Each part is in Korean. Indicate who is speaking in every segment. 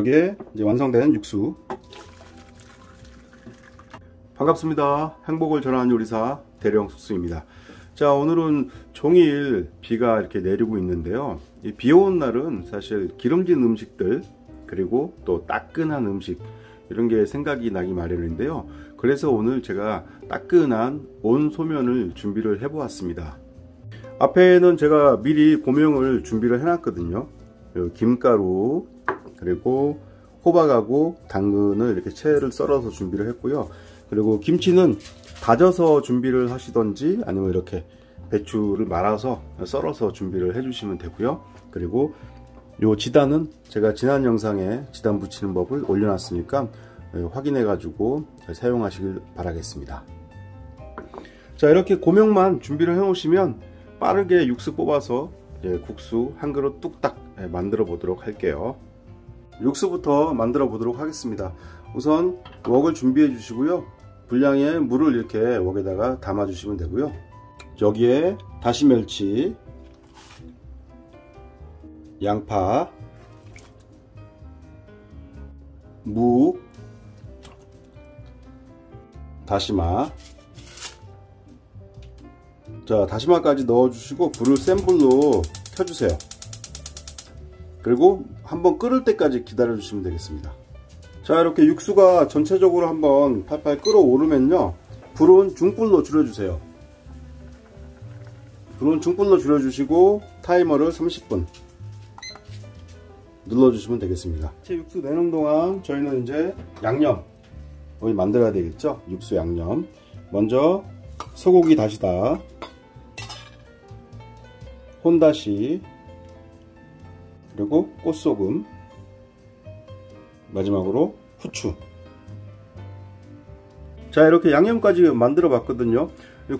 Speaker 1: 여기에 이제 완성된 육수. 반갑습니다. 행복을 전하는 요리사 대령 숙수입니다. 자 오늘은 종일 비가 이렇게 내리고 있는데요. 비 오는 날은 사실 기름진 음식들 그리고 또 따끈한 음식 이런 게 생각이 나기 마련인데요. 그래서 오늘 제가 따끈한 온 소면을 준비를 해 보았습니다. 앞에는 제가 미리 고명을 준비를 해 놨거든요 김가루 그리고 호박하고 당근을 이렇게 채를 썰어서 준비를 했고요 그리고 김치는 다져서 준비를 하시던지 아니면 이렇게 배추를 말아서 썰어서 준비를 해주시면 되고요. 그리고 요 지단은 제가 지난 영상에 지단 붙이는 법을 올려놨으니까 예, 확인해 가지고 사용하시길 바라겠습니다. 자 이렇게 고명만 준비를 해 놓으시면 빠르게 육수 뽑아서 국수 한 그릇 뚝딱 예, 만들어 보도록 할게요. 육수부터 만들어 보도록 하겠습니다. 우선 웍을 준비해 주시고요. 분량의 물을 이렇게 웍에다가 담아 주시면 되고요 여기에 다시 멸치 양파 무 다시마 자 다시마까지 넣어 주시고 불을 센 불로 켜주세요 그리고 한번 끓을 때까지 기다려 주시면 되겠습니다. 자 이렇게 육수가 전체적으로 한번 팔팔 끓어오르면요. 불은 중불로 줄여주세요. 불은 중불로 줄여주시고 타이머를 30분 눌러주시면 되겠습니다. 제 육수 내는 동안 저희는 이제 양념 여기 만들어야 되겠죠? 육수 양념. 먼저 소고기 다시다. 혼다시 그리고 꽃소금 마지막으로 후추. 자 이렇게 양념까지 만들어 봤거든요.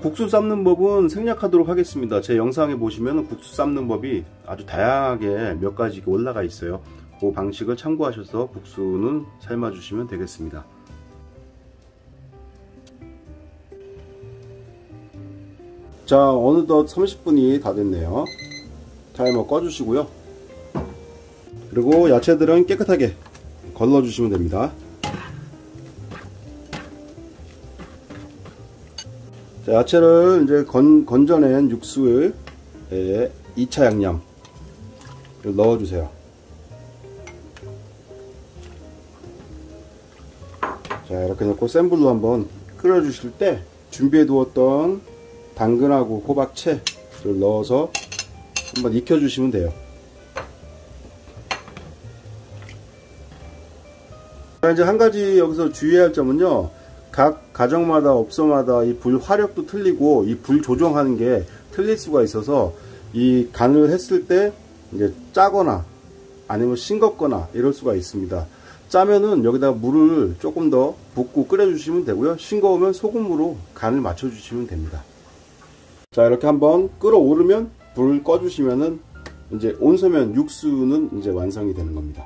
Speaker 1: 국수 삶는 법은 생략하도록 하겠습니다. 제 영상에 보시면 국수 삶는 법이 아주 다양하게 몇 가지 올라가 있어요. 그 방식을 참고하셔서 국수는 삶아 주시면 되겠습니다. 자 어느덧 30분이 다 됐네요. 타이머 꺼주시고요 그리고 야채들은 깨끗하게 걸러 주시면 됩니다. 자, 야채를 이제 건, 건져낸 육수에 2차 양념 넣어 주세요. 자 이렇게 넣고 센 불로 한번 끓여 주실 때 준비해 두었던 당근하고 호박채를 넣어서 한번 익혀 주시면 돼요 이제 한 가지 여기서 주의해야 할 점은요. 각 가정마다 업소마다 이 불 화력도 틀리고 이 불 조정하는 게 틀릴 수가 있어서 이 간을 했을 때 이제 짜거나 아니면 싱겁거나 이럴 수가 있습니다. 짜면은 여기다 물을 조금 더 붓고 끓여 주시면 되고요. 싱거우면 소금으로 간을 맞춰 주시면 됩니다. 자 이렇게 한번 끓어오르면 불을 꺼 주시면은 이제 온소면 육수는 이제 완성이 되는 겁니다.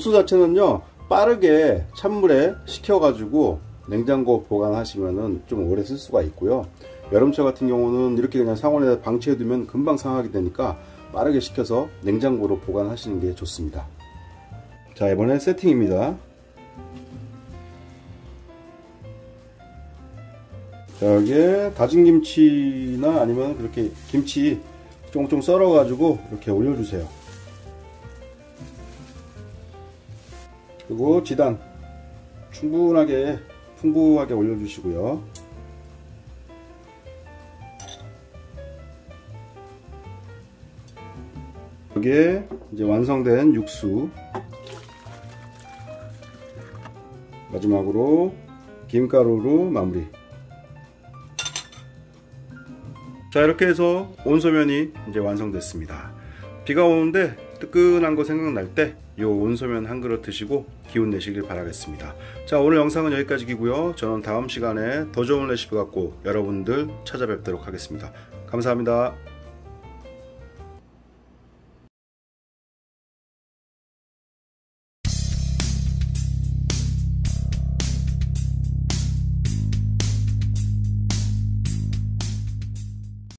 Speaker 1: 육수 자체는요 빠르게 찬물에 식혀가지고 냉장고 보관하시면은 좀 오래 쓸 수가 있고요. 여름철 같은 경우는 이렇게 그냥 상온에 방치해 두면 금방 상하게 되니까 빠르게 식혀서 냉장고로 보관하시는 게 좋습니다. 자 이번엔 세팅입니다. 자 여기에 다진 김치나 아니면 그렇게 김치 쫑쫑 썰어 가지고 이렇게 올려주세요. 그리고 지단. 충분하게 풍부하게 올려주시고요. 여기에 이제 완성된 육수. 마지막으로 김가루로 마무리. 자 이렇게 해서 온 소면이 이제 완성됐습니다 비가 오는데 뜨끈한 거 생각날 때 이 온소면 한 그릇 드시고 기운 내시길 바라겠습니다. 자 오늘 영상은 여기까지이고요. 저는 다음 시간에 더 좋은 레시피 갖고 여러분들 찾아뵙도록 하겠습니다. 감사합니다.